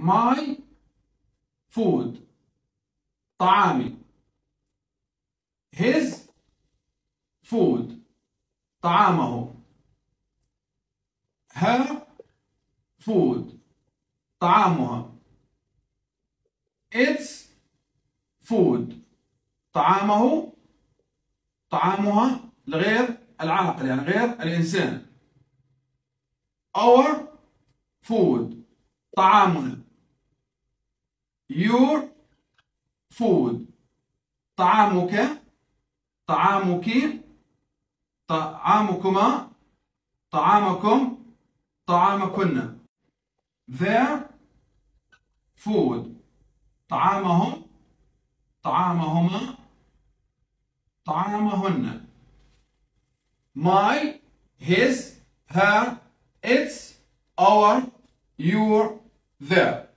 my food طعامي. his food طعامه. her food طعامها. Its food طعامه طعامها لغير العاقل يعني غير الإنسان. Our food طعامنا. Your food. طعامك طعامك طعامكما طعامكم طعامكن. Their food. طعامهم طعامهما طعامهن. My his her its our your their